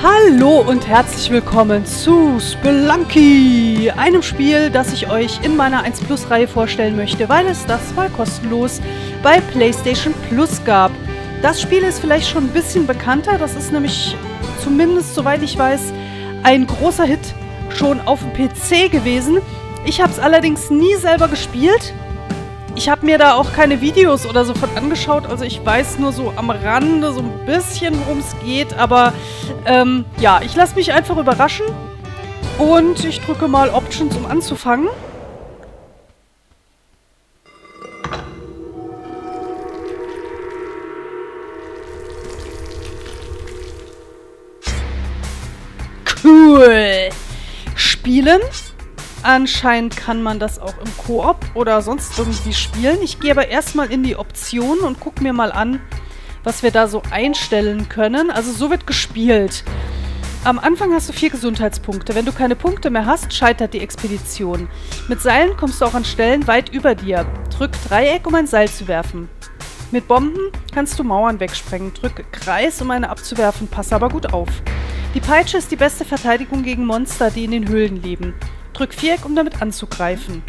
Hallo und herzlich willkommen zu Spelunky, einem Spiel, das ich euch in meiner 1 Plus Reihe vorstellen möchte, weil es das mal kostenlos bei PlayStation Plus gab. Das Spiel ist vielleicht schon ein bisschen bekannter, das ist nämlich zumindest, soweit ich weiß, ein großer Hit schon auf dem PC gewesen. Ich habe es allerdings nie selber gespielt, ich habe mir da auch keine Videos oder so von angeschaut, also ich weiß nur so am Rande so ein bisschen, worum es geht, aber ähm, ja, ich lasse mich einfach überraschen und ich drücke mal Options, um anzufangen. Cool. Spielen. Anscheinend kann man das auch im Koop oder sonst irgendwie spielen. Ich gehe aber erstmal in die Optionen und gucke mir mal an, was wir da so einstellen können. Also so wird gespielt. Am Anfang hast du vier Gesundheitspunkte. Wenn du keine Punkte mehr hast, scheitert die Expedition. Mit Seilen kommst du auch an Stellen weit über dir. Drück Dreieck, um ein Seil zu werfen. Mit Bomben kannst du Mauern wegsprengen. Drück Kreis, um eine abzuwerfen. Pass aber gut auf. Die Peitsche ist die beste Verteidigung gegen Monster, die in den Höhlen leben. Drück Viereck, um damit anzugreifen.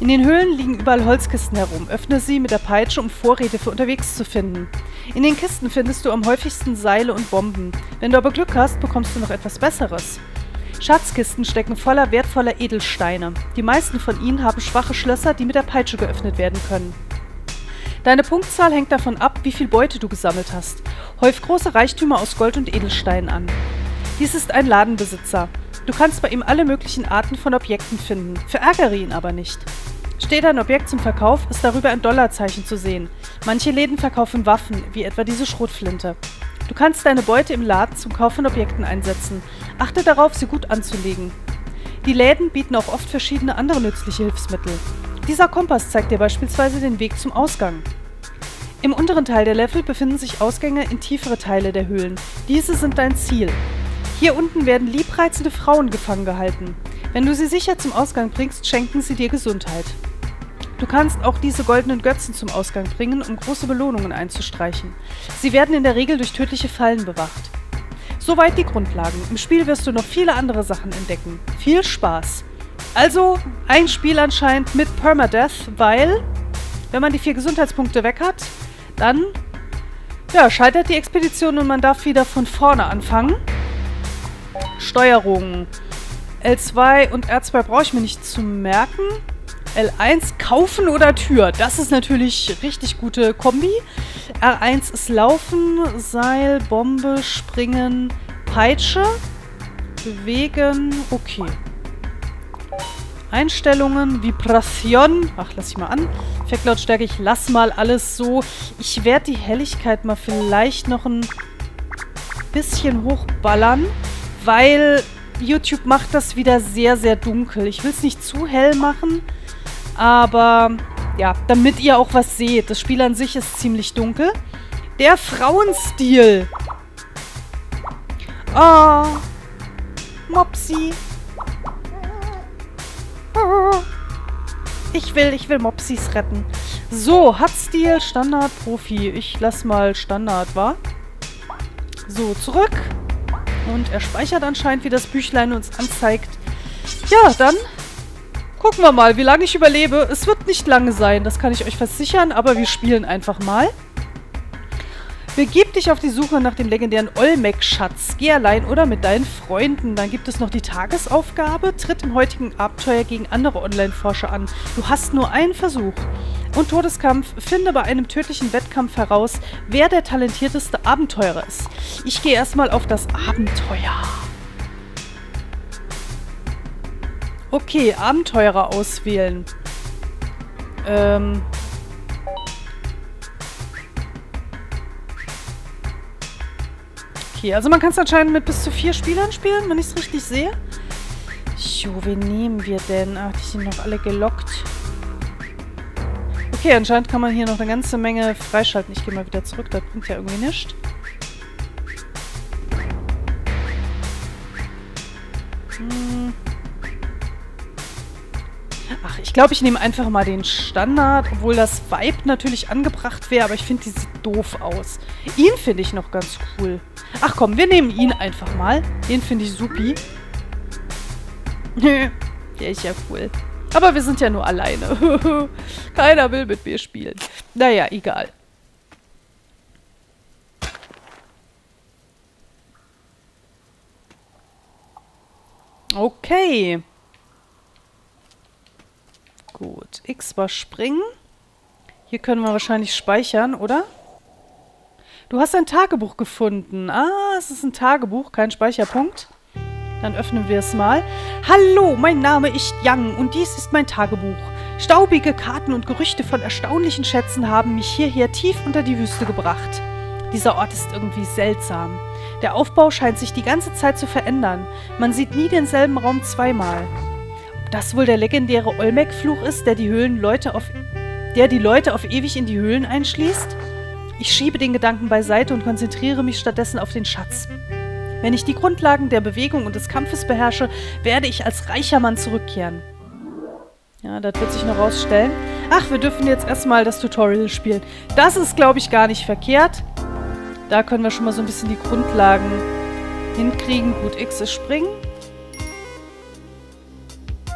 In den Höhlen liegen überall Holzkisten herum. Öffne sie mit der Peitsche, um Vorräte für unterwegs zu finden. In den Kisten findest du am häufigsten Seile und Bomben. Wenn du aber Glück hast, bekommst du noch etwas Besseres. Schatzkisten stecken voller wertvoller Edelsteine. Die meisten von ihnen haben schwache Schlösser, die mit der Peitsche geöffnet werden können. Deine Punktzahl hängt davon ab, wie viel Beute du gesammelt hast. Häuf große Reichtümer aus Gold und Edelsteinen an. Dies ist ein Ladenbesitzer. Du kannst bei ihm alle möglichen Arten von Objekten finden. Verärgere ihn aber nicht. Steht ein Objekt zum Verkauf, ist darüber ein Dollarzeichen zu sehen. Manche Läden verkaufen Waffen, wie etwa diese Schrotflinte. Du kannst deine Beute im Laden zum Kauf von Objekten einsetzen. Achte darauf, sie gut anzulegen. Die Läden bieten auch oft verschiedene andere nützliche Hilfsmittel. Dieser Kompass zeigt dir beispielsweise den Weg zum Ausgang. Im unteren Teil der Level befinden sich Ausgänge in tiefere Teile der Höhlen. Diese sind dein Ziel. Hier unten werden liebreizende Frauen gefangen gehalten. Wenn du sie sicher zum Ausgang bringst, schenken sie dir Gesundheit. Du kannst auch diese goldenen Götzen zum Ausgang bringen, um große Belohnungen einzustreichen. Sie werden in der Regel durch tödliche Fallen bewacht. Soweit die Grundlagen. Im Spiel wirst du noch viele andere Sachen entdecken. Viel Spaß! Also ein Spiel anscheinend mit Permadeath, weil, wenn man die vier Gesundheitspunkte weg hat, dann ja, scheitert die Expedition und man darf wieder von vorne anfangen. Steuerung. L2 und R2 brauche ich mir nicht zu merken. L1 kaufen oder Tür. Das ist natürlich richtig gute Kombi. R1 ist laufen, Seil, Bombe, springen, Peitsche, bewegen. Okay. Einstellungen, Vibration. Ach, lass ich mal an. Effektlautstärke, ich lass mal alles so. Ich werde die Helligkeit mal vielleicht noch ein bisschen hochballern weil YouTube macht das wieder sehr, sehr dunkel. Ich will es nicht zu hell machen, aber ja, damit ihr auch was seht. Das Spiel an sich ist ziemlich dunkel. Der Frauenstil. Oh. Mopsi. Ich will, ich will Mopsis retten. So, hat Stil, Standard, Profi. Ich lass mal Standard, wa? So, zurück. Und er speichert anscheinend, wie das Büchlein uns anzeigt. Ja, dann gucken wir mal, wie lange ich überlebe. Es wird nicht lange sein, das kann ich euch versichern, aber wir spielen einfach mal. Begib dich auf die Suche nach dem legendären Olmec-Schatz. Geh allein oder mit deinen Freunden. Dann gibt es noch die Tagesaufgabe. Tritt im heutigen Abenteuer gegen andere Online-Forscher an. Du hast nur einen Versuch. Und Todeskampf, finde bei einem tödlichen Wettkampf heraus, wer der talentierteste Abenteurer ist. Ich gehe erstmal auf das Abenteuer. Okay, Abenteurer auswählen. Ähm... Okay, also man kann es anscheinend mit bis zu vier Spielern spielen, wenn ich es richtig sehe. Jo, wen nehmen wir denn? Ach, die sind noch alle gelockt. Okay, anscheinend kann man hier noch eine ganze Menge freischalten. Ich gehe mal wieder zurück, das bringt ja irgendwie nichts. Hm. Ach, ich glaube, ich nehme einfach mal den Standard, obwohl das Vibe natürlich angebracht wäre, aber ich finde, die sieht doof aus. Ihn finde ich noch ganz cool. Ach komm, wir nehmen ihn einfach mal. Den finde ich supi. Der ist ja cool. Aber wir sind ja nur alleine. Keiner will mit mir spielen. Naja, egal. Okay. Gut. X war springen. Hier können wir wahrscheinlich speichern, oder? Du hast ein Tagebuch gefunden. Ah, es ist ein Tagebuch, kein Speicherpunkt. Dann öffnen wir es mal. Hallo, mein Name ist Yang und dies ist mein Tagebuch. Staubige Karten und Gerüchte von erstaunlichen Schätzen haben mich hierher tief unter die Wüste gebracht. Dieser Ort ist irgendwie seltsam. Der Aufbau scheint sich die ganze Zeit zu verändern. Man sieht nie denselben Raum zweimal. Ob das wohl der legendäre Olmec-Fluch ist, der die Höhlenleute auf der die Leute auf ewig in die Höhlen einschließt? Ich schiebe den Gedanken beiseite und konzentriere mich stattdessen auf den Schatz. Wenn ich die Grundlagen der Bewegung und des Kampfes beherrsche, werde ich als reicher Mann zurückkehren. Ja, das wird sich noch rausstellen. Ach, wir dürfen jetzt erstmal das Tutorial spielen. Das ist, glaube ich, gar nicht verkehrt. Da können wir schon mal so ein bisschen die Grundlagen hinkriegen. Gut, X ist springen.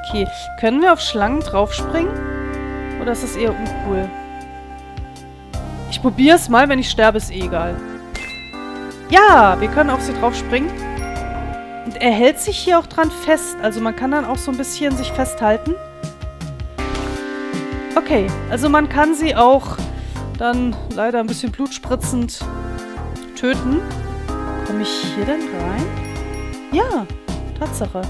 Okay, können wir auf Schlangen draufspringen? Oder ist das eher uncool? Ich probiere es mal, wenn ich sterbe, ist eh egal. Ja, wir können auf sie draufspringen. Und er hält sich hier auch dran fest. Also man kann dann auch so ein bisschen sich festhalten. Okay, also man kann sie auch dann leider ein bisschen blutspritzend töten. Komme ich hier denn rein? Ja, Tatsache.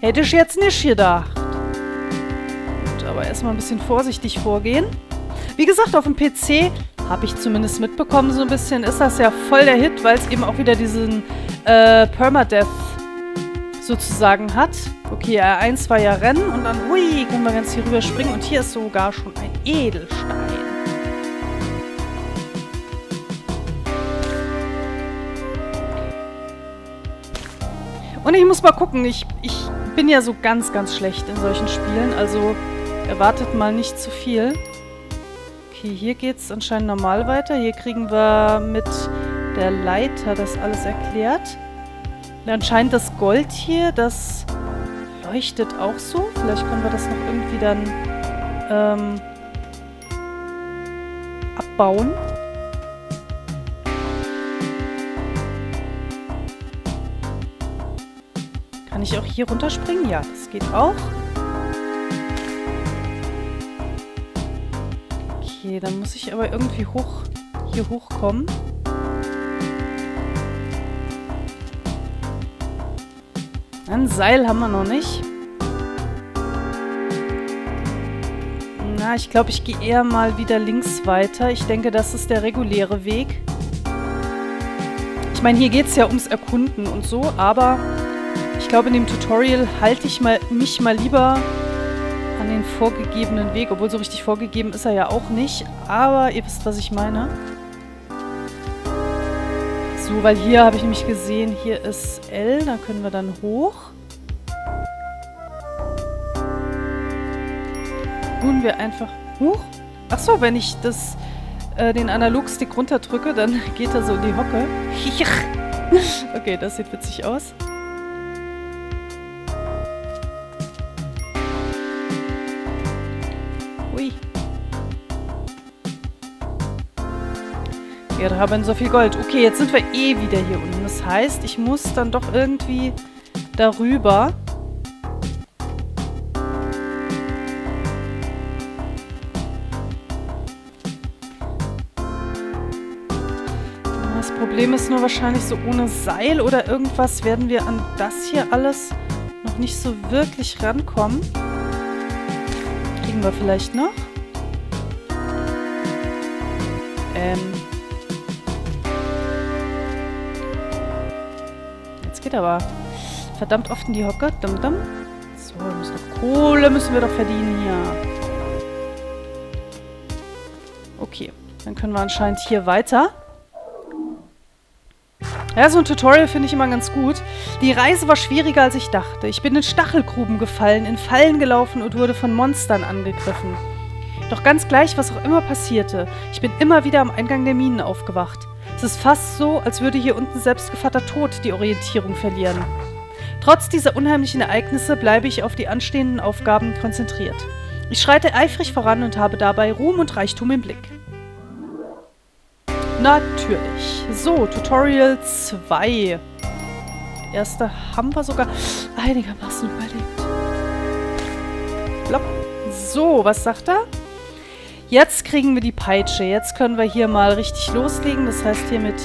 Hätte ich jetzt nicht gedacht. Gut, aber erstmal ein bisschen vorsichtig vorgehen. Wie gesagt, auf dem PC habe ich zumindest mitbekommen, so ein bisschen ist das ja voll der Hit, weil es eben auch wieder diesen äh, Permadeath sozusagen hat. Okay, R1 war ja Rennen und dann, hui, können wir ganz hier rüber springen und hier ist sogar schon ein Edelstein. Und ich muss mal gucken, ich, ich bin ja so ganz, ganz schlecht in solchen Spielen, also erwartet mal nicht zu viel. Okay, hier geht es anscheinend normal weiter. Hier kriegen wir mit der Leiter das alles erklärt. Und anscheinend das Gold hier, das leuchtet auch so. Vielleicht können wir das noch irgendwie dann ähm, abbauen. Kann ich auch hier runterspringen? Ja, das geht auch. Okay, dann muss ich aber irgendwie hoch, hier hochkommen. Ein Seil haben wir noch nicht. Na, ich glaube, ich gehe eher mal wieder links weiter. Ich denke, das ist der reguläre Weg. Ich meine, hier geht es ja ums Erkunden und so, aber ich glaube, in dem Tutorial halte ich mal, mich mal lieber den vorgegebenen Weg. Obwohl so richtig vorgegeben ist er ja auch nicht. Aber ihr wisst, was ich meine. So, weil hier habe ich nämlich gesehen, hier ist L. Da können wir dann hoch. Tun wir einfach hoch. Achso, wenn ich das, äh, den Analogstick runterdrücke, dann geht er so in die Hocke. okay, das sieht witzig aus. Wir haben so viel Gold. Okay, jetzt sind wir eh wieder hier unten. Das heißt, ich muss dann doch irgendwie darüber. Das Problem ist nur wahrscheinlich so ohne Seil oder irgendwas werden wir an das hier alles noch nicht so wirklich rankommen. Kriegen wir vielleicht noch? Ähm... geht aber verdammt oft in die Hocke. Dum -dum. So, wir müssen noch Kohle müssen wir doch verdienen hier. Okay, dann können wir anscheinend hier weiter. Ja, so ein Tutorial finde ich immer ganz gut. Die Reise war schwieriger, als ich dachte. Ich bin in Stachelgruben gefallen, in Fallen gelaufen und wurde von Monstern angegriffen. Doch ganz gleich, was auch immer passierte, ich bin immer wieder am Eingang der Minen aufgewacht. Es ist fast so, als würde hier unten selbst Gevatter Tod die Orientierung verlieren. Trotz dieser unheimlichen Ereignisse bleibe ich auf die anstehenden Aufgaben konzentriert. Ich schreite eifrig voran und habe dabei Ruhm und Reichtum im Blick. Natürlich. So, Tutorial 2. Erste haben wir sogar einigermaßen überlebt. Blopp. So, was sagt er? Jetzt kriegen wir die Peitsche. Jetzt können wir hier mal richtig loslegen. Das heißt hiermit...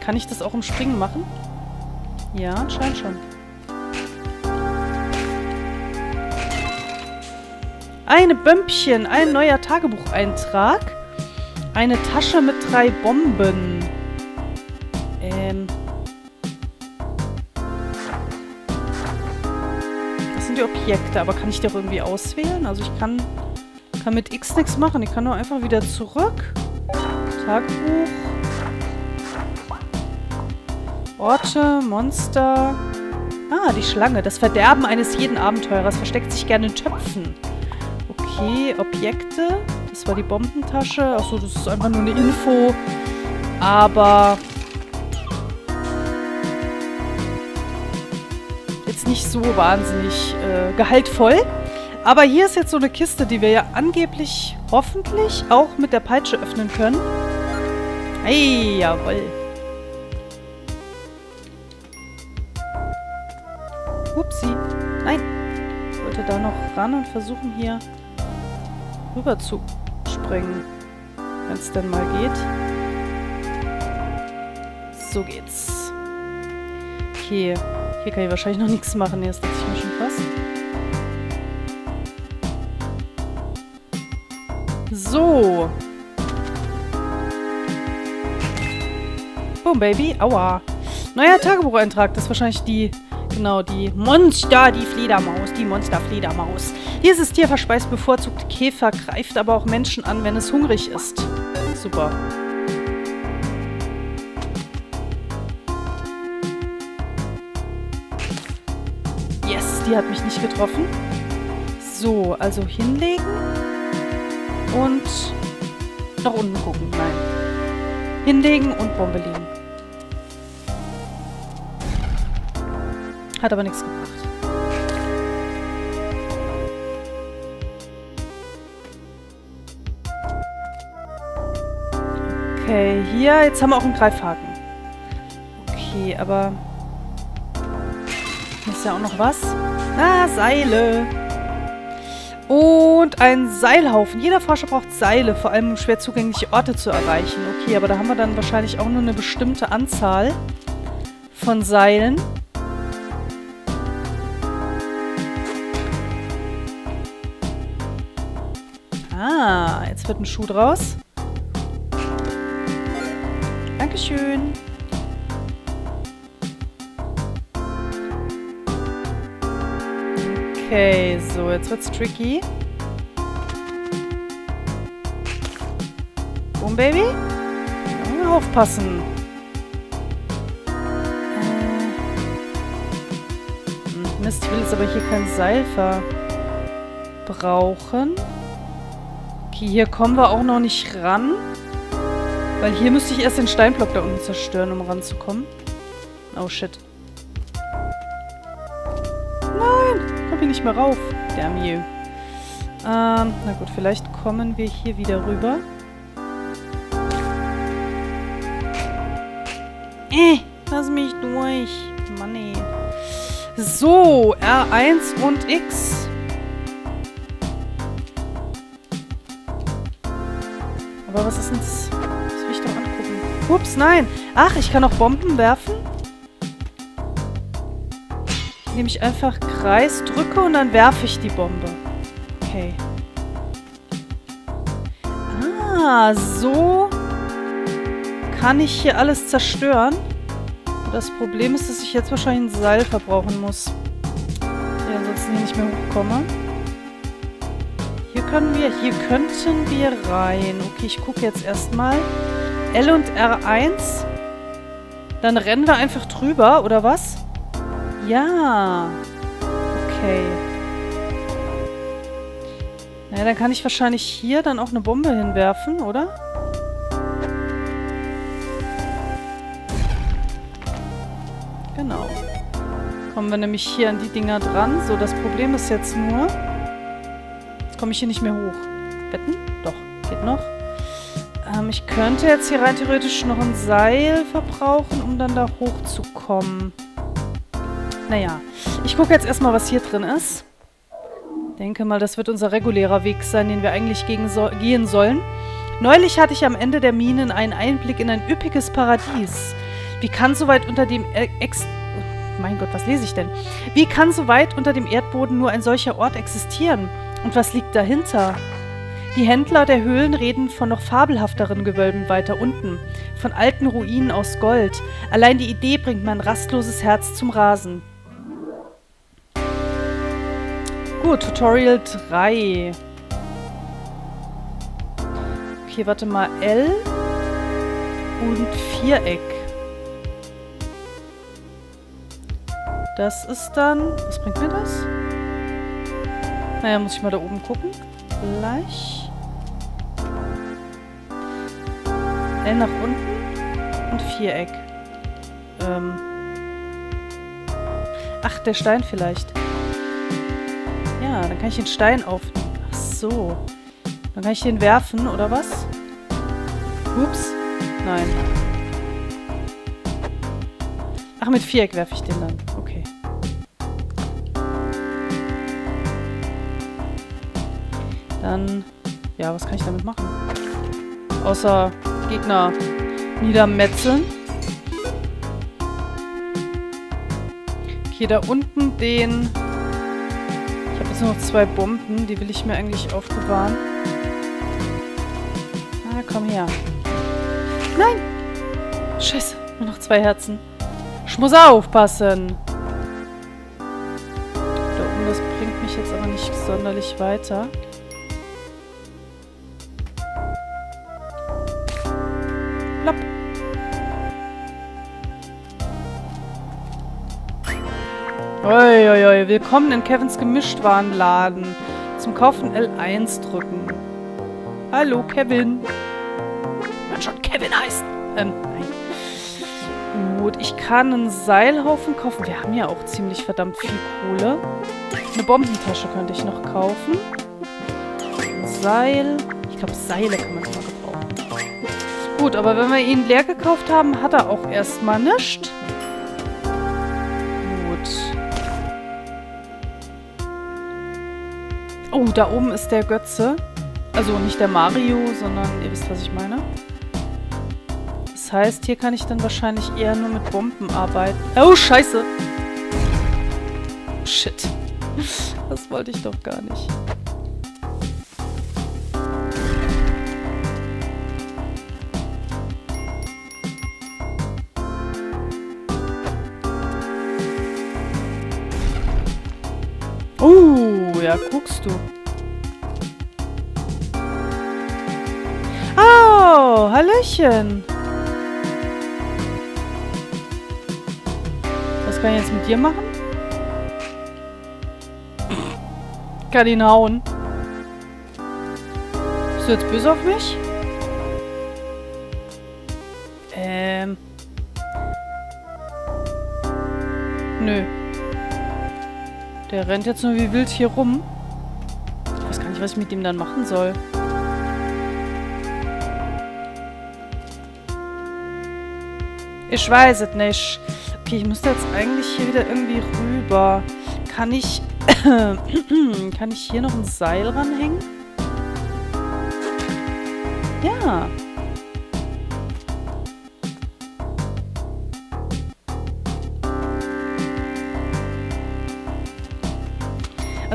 Kann ich das auch im Springen machen? Ja, anscheinend schon. Eine Bömpchen, ein neuer Tagebucheintrag. Eine Tasche mit drei Bomben. Ähm. Das sind die Objekte, aber kann ich die auch irgendwie auswählen? Also ich kann, kann mit X nichts machen. Ich kann nur einfach wieder zurück. Tagebuch. Orte, Monster. Ah, die Schlange. Das Verderben eines jeden Abenteurers versteckt sich gerne in Töpfen. Okay, Objekte. Das war die Bombentasche. Achso, das ist einfach nur eine Info. Aber... Jetzt nicht so wahnsinnig äh, gehaltvoll. Aber hier ist jetzt so eine Kiste, die wir ja angeblich, hoffentlich, auch mit der Peitsche öffnen können. Hey, jawoll. Upsi. Nein. Ich wollte da noch ran und versuchen hier rüber zu springen. Wenn es denn mal geht. So geht's. Okay. Hier kann ich wahrscheinlich noch nichts machen. Jetzt dachte ich So. Boom, Baby. Aua. Neuer Tagebucheintrag. Das ist wahrscheinlich die Genau, die Monster, die Fledermaus, die Monsterfledermaus. Dieses Tier verspeist bevorzugt Käfer, greift aber auch Menschen an, wenn es hungrig ist. Super. Yes, die hat mich nicht getroffen. So, also hinlegen. Und nach unten gucken. Nein. Hinlegen und Bombe liegen. Hat aber nichts gebracht. Okay, hier, jetzt haben wir auch einen Greifhaken. Okay, aber... Ist ja auch noch was. Ah, Seile. Und ein Seilhaufen. Jeder Forscher braucht Seile, vor allem um schwer zugängliche Orte zu erreichen. Okay, aber da haben wir dann wahrscheinlich auch nur eine bestimmte Anzahl von Seilen. Ah, jetzt wird ein Schuh draus. Dankeschön. Okay, so, jetzt wird's tricky. Boom, Baby. Aufpassen. Äh. Mist, ich will jetzt aber hier kein Seil verbrauchen. Okay, hier kommen wir auch noch nicht ran. Weil hier müsste ich erst den Steinblock da unten zerstören, um ranzukommen. Oh, shit. Nicht mehr rauf. Damn you. Ähm, na gut, vielleicht kommen wir hier wieder rüber. Äh, lass mich durch. Mann, ey. So, R1 und X. Aber was ist denn das? Das will ich doch angucken. Ups, nein. Ach, ich kann auch Bomben werfen? Indem ich einfach Kreis drücke und dann werfe ich die Bombe. Okay. Ah, so kann ich hier alles zerstören. Das Problem ist, dass ich jetzt wahrscheinlich ein Seil verbrauchen muss. Ja, ansonsten hier nicht mehr hochkomme können wir? Hier könnten wir rein. Okay, ich gucke jetzt erstmal. L und R1. Dann rennen wir einfach drüber, oder was? Ja. Okay. Naja, dann kann ich wahrscheinlich hier dann auch eine Bombe hinwerfen, oder? Genau. Kommen wir nämlich hier an die Dinger dran. So, das Problem ist jetzt nur... Jetzt komme ich hier nicht mehr hoch. Wetten? Doch, geht noch. Ähm, ich könnte jetzt hier rein theoretisch noch ein Seil verbrauchen, um dann da hochzukommen. Naja, ich gucke jetzt erstmal, was hier drin ist. Denke mal, das wird unser regulärer Weg sein, den wir eigentlich so gehen sollen. Neulich hatte ich am Ende der Minen einen Einblick in ein üppiges Paradies. Wie kann so weit unter dem e Ex... Mein Gott, was lese ich denn? Wie kann so weit unter dem Erdboden nur ein solcher Ort existieren? Und was liegt dahinter? Die Händler der Höhlen reden von noch fabelhafteren Gewölben weiter unten, von alten Ruinen aus Gold. Allein die Idee bringt mein rastloses Herz zum Rasen. Gut, Tutorial 3. Okay, warte mal. L und Viereck. Das ist dann... Was bringt mir das? Naja, muss ich mal da oben gucken. Gleich. L nach unten und Viereck. Ähm. Ach, der Stein vielleicht. Dann kann ich den Stein aufnehmen. Ach so. Dann kann ich den werfen, oder was? Ups. Nein. Ach, mit Viereck werfe ich den dann. Okay. Dann, ja, was kann ich damit machen? Außer Gegner niedermetzeln. Okay, da unten den jetzt noch zwei Bomben. Die will ich mir eigentlich aufbewahren. Ah, komm her. Nein! Scheiße, nur noch zwei Herzen. Ich muss aufpassen. Da oben, das bringt mich jetzt aber nicht sonderlich weiter. Uiuiui, willkommen in Kevins Gemischtwarenladen. Zum Kaufen L1 drücken. Hallo, Kevin. Man schon Kevin heißt. Ähm, nein. Gut, ich kann einen Seilhaufen kaufen. Wir haben ja auch ziemlich verdammt viel Kohle. Eine Bombentasche könnte ich noch kaufen. Ein Seil. Ich glaube, Seile kann man immer gebrauchen. Gut, aber wenn wir ihn leer gekauft haben, hat er auch erstmal nichts. Oh, da oben ist der Götze. Also nicht der Mario, sondern ihr wisst, was ich meine. Das heißt, hier kann ich dann wahrscheinlich eher nur mit Bomben arbeiten. Oh, scheiße. Shit. Das wollte ich doch gar nicht. Ja, guckst du. Oh, Hallöchen. Was kann ich jetzt mit dir machen? kann ihn hauen. Bist du jetzt böse auf mich? Ähm. Nö. Der rennt jetzt nur wie wild hier rum. Ich weiß gar nicht, was ich mit ihm dann machen soll. Ich weiß es nicht. Okay, ich müsste jetzt eigentlich hier wieder irgendwie rüber. Kann ich... kann ich hier noch ein Seil ranhängen? Ja.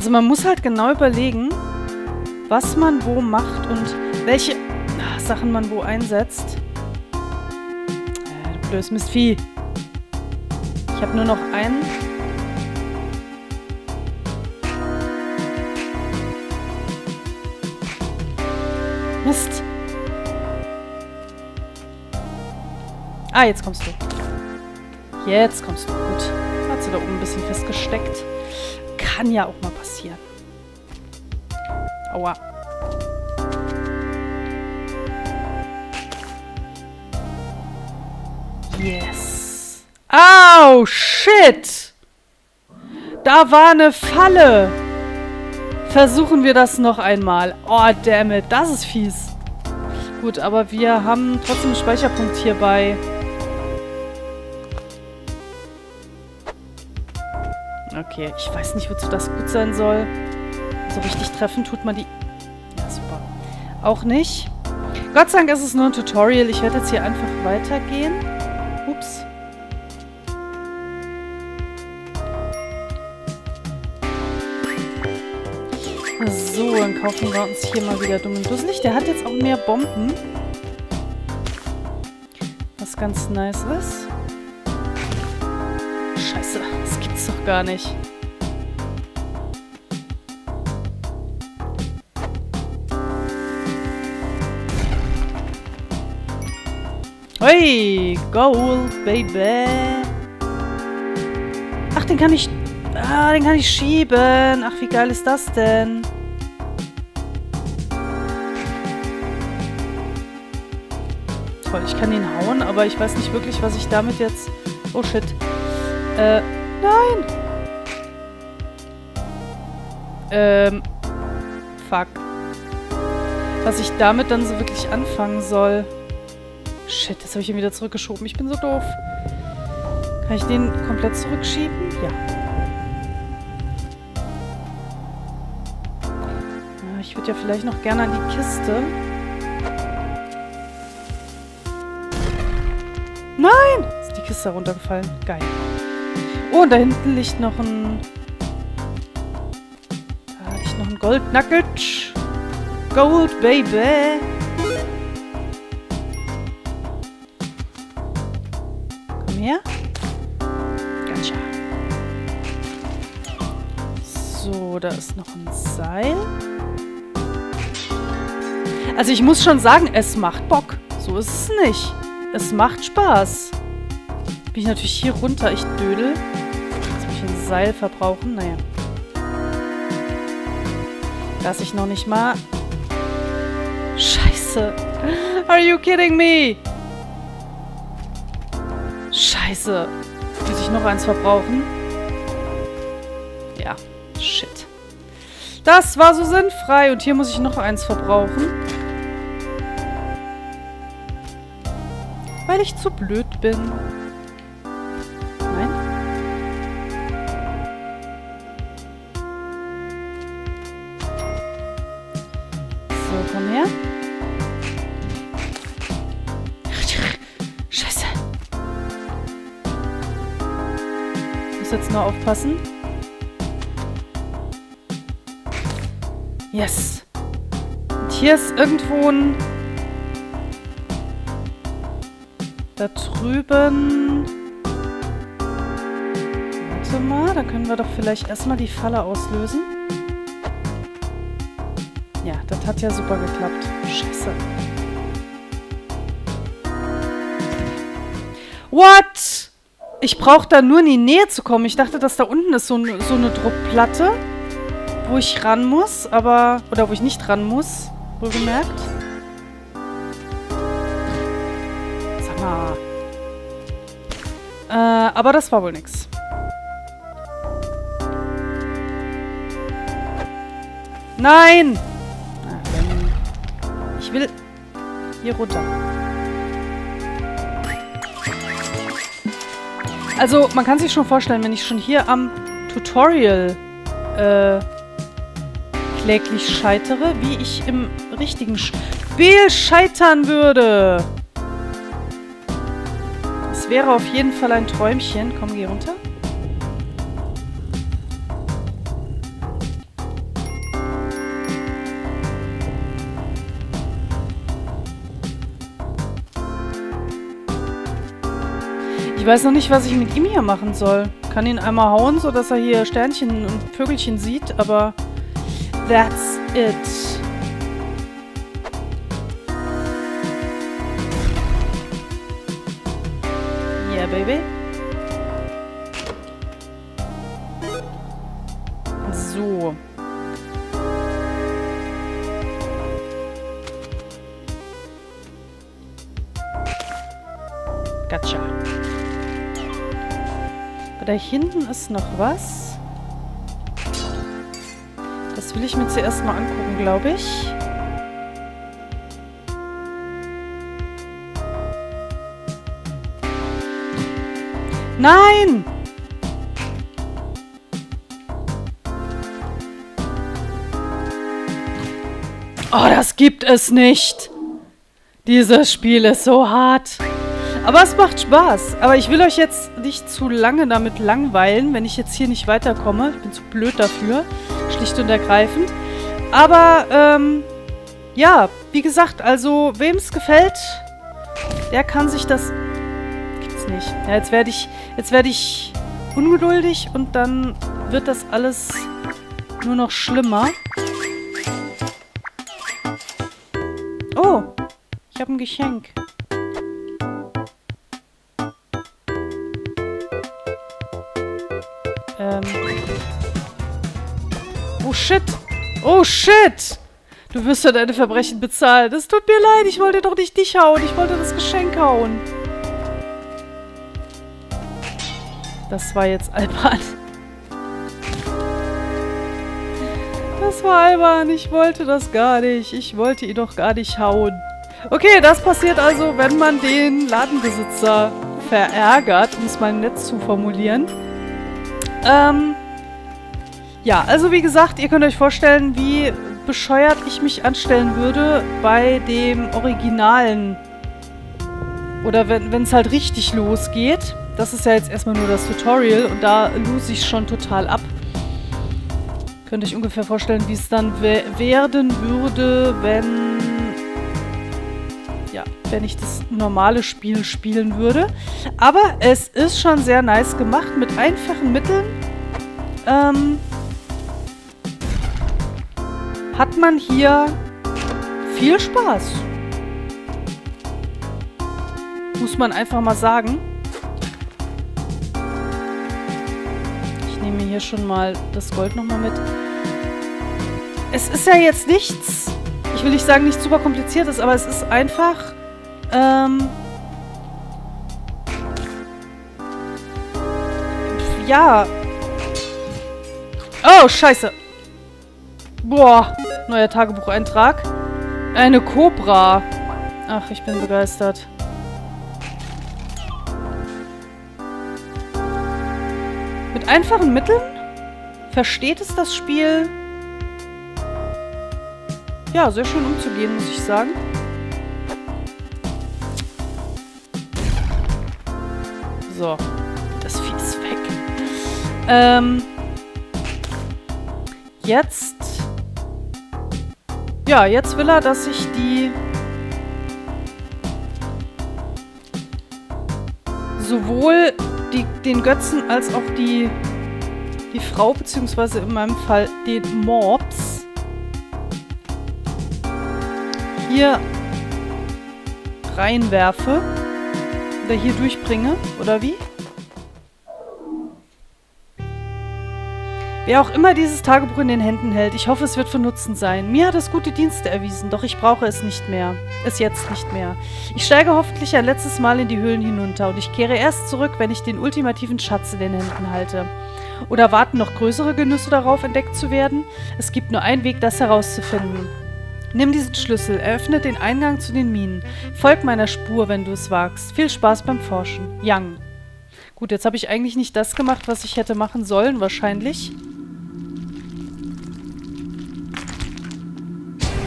Also man muss halt genau überlegen, was man wo macht und welche Sachen man wo einsetzt. Äh, du blödes Mistvieh. Ich habe nur noch einen. Mist. Ah, jetzt kommst du. Jetzt kommst du gut. Hat sie da oben ein bisschen festgesteckt. Kann ja auch mal passieren. Aua. Yes. Au, shit. Da war eine Falle. Versuchen wir das noch einmal. Oh, dammit. Das ist fies. Gut, aber wir haben trotzdem einen Speicherpunkt hierbei. Okay, ich weiß nicht, wozu das gut sein soll. So richtig treffen tut man die... Ja, super. Auch nicht. Gott sei Dank ist es nur ein Tutorial. Ich werde jetzt hier einfach weitergehen. Ups. So, dann kaufen wir uns hier mal wieder dumm und dusselig. Der hat jetzt auch mehr Bomben. Was ganz nice ist. Scheiße, das gibt's doch gar nicht. Hey, Gold, Baby. Ach, den kann ich... Ah, den kann ich schieben. Ach, wie geil ist das denn? Toll, ich kann ihn hauen, aber ich weiß nicht wirklich, was ich damit jetzt... Oh, shit. Äh, nein! Ähm, fuck. Was ich damit dann so wirklich anfangen soll... Shit, das habe ich ihn wieder zurückgeschoben. Ich bin so doof. Kann ich den komplett zurückschieben? Ja. Ich würde ja vielleicht noch gerne an die Kiste. Nein! Ist die Kiste runtergefallen. Geil. Oh, und da hinten liegt noch ein... Da liegt noch ein Gold Nugget. Gold, Baby. Da ist noch ein Seil. Also ich muss schon sagen, es macht Bock. So ist es nicht. Es macht Spaß. Bin ich natürlich hier runter. Ich dödel. Jetzt muss ich ein Seil verbrauchen. Naja. Lass ich noch nicht mal. Scheiße. Are you kidding me? Scheiße. Muss ich noch eins verbrauchen? Ja. Shit. Das war so sinnfrei. Und hier muss ich noch eins verbrauchen. Weil ich zu blöd bin. Nein? So, komm her. Scheiße. Muss jetzt nur aufpassen. Yes. Und hier ist irgendwo ein... Da drüben... Warte mal, da können wir doch vielleicht erstmal die Falle auslösen. Ja, das hat ja super geklappt. Scheiße. What? Ich brauche da nur in die Nähe zu kommen. Ich dachte, dass da unten ist so, so eine Druckplatte, wo ich ran muss, aber... Oder wo ich nicht ran muss, wohlgemerkt. Sag mal. Äh, aber das war wohl nix. Nein! Ich will hier runter. Also, man kann sich schon vorstellen, wenn ich schon hier am Tutorial äh, kläglich scheitere, wie ich im richtigen Spiel scheitern würde. Das wäre auf jeden Fall ein Träumchen. Komm, geh runter. Ich weiß noch nicht, was ich mit ihm hier machen soll. Kann ihn einmal hauen, sodass er hier Sternchen und Vögelchen sieht, aber That's it. Yeah, baby. So. Gotcha. Da hinten ist noch was. Will ich mir zuerst mal angucken, glaube ich. Nein! Oh, das gibt es nicht. Dieses Spiel ist so hart. Aber es macht Spaß. Aber ich will euch jetzt nicht zu lange damit langweilen, wenn ich jetzt hier nicht weiterkomme. Ich bin zu blöd dafür. Schlicht und ergreifend. Aber, ähm, ja, wie gesagt, also, wem es gefällt, der kann sich das... Gibt's nicht. Ja, jetzt werde ich, jetzt werde ich ungeduldig und dann wird das alles nur noch schlimmer. Oh, ich habe ein Geschenk. Shit! Oh shit! Du wirst für deine Verbrechen bezahlt. Es tut mir leid, ich wollte doch nicht dich hauen. Ich wollte das Geschenk hauen. Das war jetzt albern. Das war albern. Ich wollte das gar nicht. Ich wollte ihn doch gar nicht hauen. Okay, das passiert also, wenn man den Ladenbesitzer verärgert, um es mal nett zu formulieren. Ähm, ja, also wie gesagt, ihr könnt euch vorstellen, wie bescheuert ich mich anstellen würde bei dem Originalen. Oder wenn es halt richtig losgeht. Das ist ja jetzt erstmal nur das Tutorial und da lose ich schon total ab. Könnt euch ungefähr vorstellen, wie es dann werden würde, wenn... Ja, wenn ich das normale Spiel spielen würde. Aber es ist schon sehr nice gemacht mit einfachen Mitteln. Ähm, hat man hier viel Spaß. Muss man einfach mal sagen. Ich nehme hier schon mal das Gold nochmal mit. Es ist ja jetzt nichts, ich will nicht sagen, nichts super kompliziertes, aber es ist einfach, ähm, ja. Oh, scheiße. Boah, neuer Tagebucheintrag. Eine Cobra. Ach, ich bin begeistert. Mit einfachen Mitteln versteht es das Spiel ja, sehr schön umzugehen, muss ich sagen. So, das Vieh ist weg. Ähm, jetzt ja, jetzt will er, dass ich die sowohl die, den Götzen als auch die, die Frau, beziehungsweise in meinem Fall den Mobs, hier reinwerfe oder hier durchbringe, oder wie? Wer auch immer dieses Tagebuch in den Händen hält, ich hoffe, es wird von Nutzen sein. Mir hat es gute Dienste erwiesen, doch ich brauche es nicht mehr. Es jetzt nicht mehr. Ich steige hoffentlich ein letztes Mal in die Höhlen hinunter und ich kehre erst zurück, wenn ich den ultimativen Schatz in den Händen halte. Oder warten noch größere Genüsse darauf, entdeckt zu werden? Es gibt nur einen Weg, das herauszufinden. Nimm diesen Schlüssel, eröffne den Eingang zu den Minen. Folg meiner Spur, wenn du es wagst. Viel Spaß beim Forschen. Young. Gut, jetzt habe ich eigentlich nicht das gemacht, was ich hätte machen sollen, wahrscheinlich.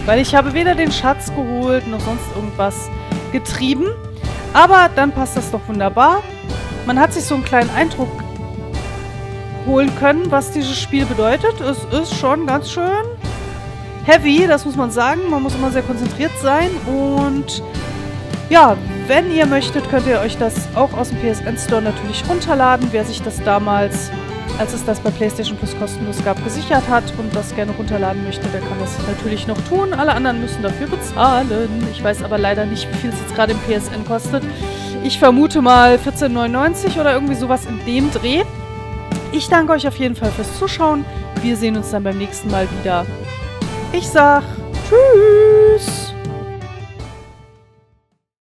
Weil ich habe weder den Schatz geholt, noch sonst irgendwas getrieben. Aber dann passt das doch wunderbar. Man hat sich so einen kleinen Eindruck holen können, was dieses Spiel bedeutet. Es ist schon ganz schön heavy, das muss man sagen. Man muss immer sehr konzentriert sein. Und ja, wenn ihr möchtet, könnt ihr euch das auch aus dem PSN Store natürlich runterladen. Wer sich das damals als es das bei PlayStation Plus kostenlos gab, gesichert hat und das gerne runterladen möchte, der kann das natürlich noch tun. Alle anderen müssen dafür bezahlen. Ich weiß aber leider nicht, wie viel es jetzt gerade im PSN kostet. Ich vermute mal 14,99 oder irgendwie sowas in dem Dreh. Ich danke euch auf jeden Fall fürs Zuschauen. wir sehen uns dann beim nächsten Mal wieder. Ich sag Tschüss.